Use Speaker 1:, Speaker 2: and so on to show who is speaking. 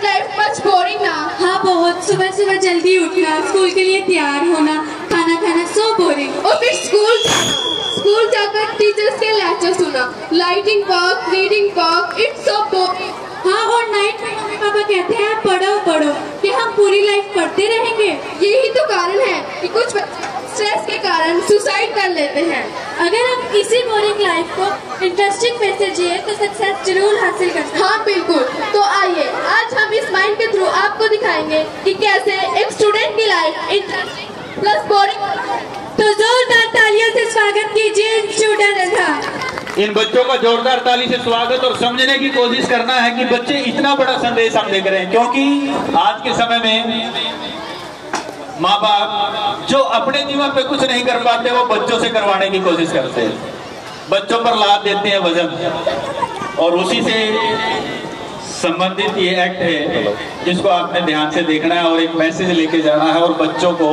Speaker 1: Student life much boring ना।
Speaker 2: हाँ बहुत। सुबह सुबह जल्दी उठना स्कूल के लिए तैयार होना खाना खाना सो बोरिंग
Speaker 1: और फिर स्कूल स्कूल जाकर टीचर्स के लेक्चर सुना। Writing work reading work it's so boring
Speaker 2: हाँ और नाइट में मम्मी पापा कहते हैं पढ़ो पढ़ो। कि हम पूरी लाइफ पढ़ते रहेंगे?
Speaker 1: यही तो कारण है कि कुछ बच्चे स्ट्रेस के कारण सुसाइड कर लेते हैं।
Speaker 2: अगर हम इसी बोरिंग लाइफ को इंटरेस्टिंग वे से जिए तो सक्सेस ज़रूर हासिल कर सकते
Speaker 1: हाँ बिल्कुल तो आइए आज हम इस माइंड के थ्रू आपको दिखाएँगे कि कैसे एक स्टूडेंट की लाइफ इंटरेस्टिंग प्लस बोरिंग
Speaker 2: तो जोरदार तालियों से स्वागत कीजिए इन स्टूडेंट्स का।
Speaker 3: इन बच्चों का जोरदार ताली से स्वागत और समझने की कोशिश करना है कि बच्चे इतना बड़ा संदेश हम देख रहे हैं, क्योंकि आज के समय में माँ बाप जो अपने जीवन पे कुछ नहीं कर पाते, वो बच्चों से करवाने की कोशिश करते हैं। बच्चों पर लाद देते हैं वज़न और उसी से संबंधित ये एक्ट है, जिसको आपने ध्यान से देखना है और एक मैसेज लेके जाना है और बच्चों को